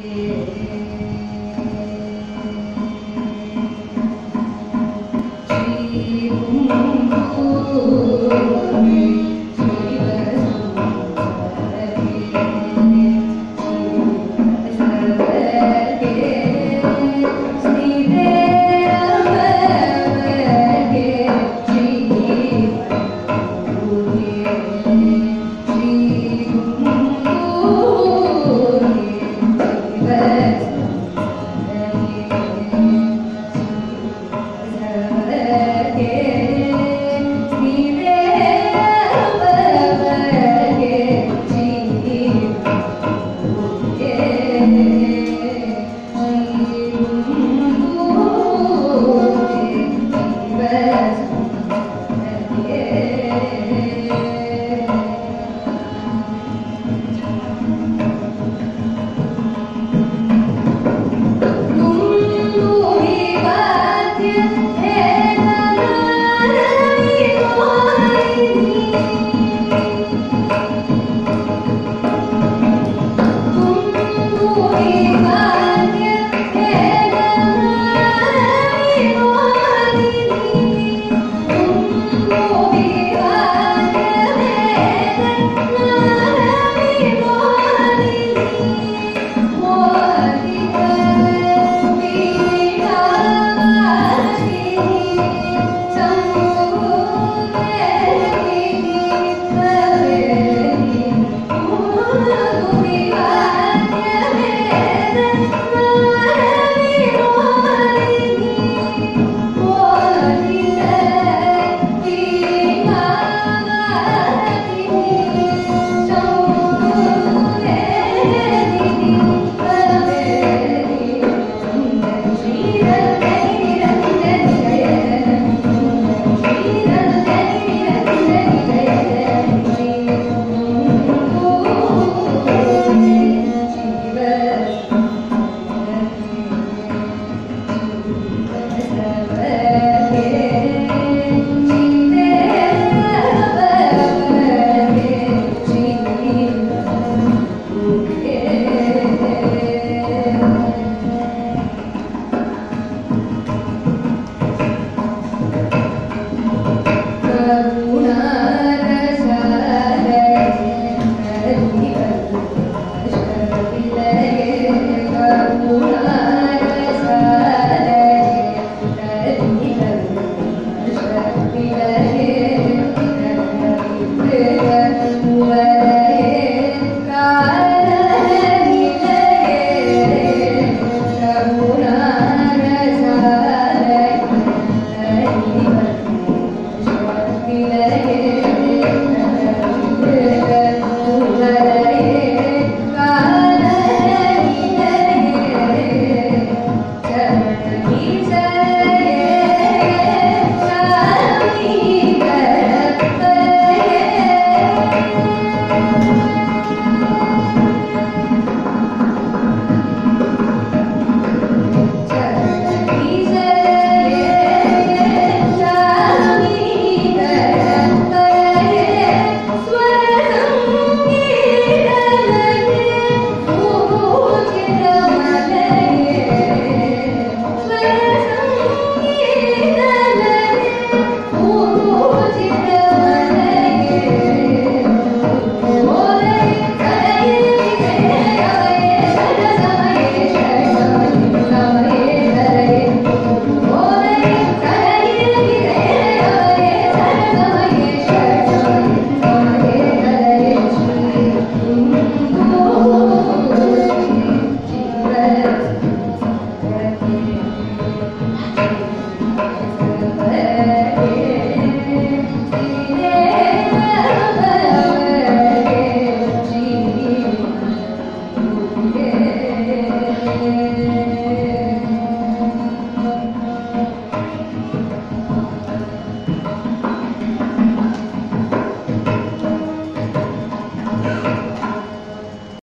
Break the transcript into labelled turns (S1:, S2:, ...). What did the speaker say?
S1: えー Yeah.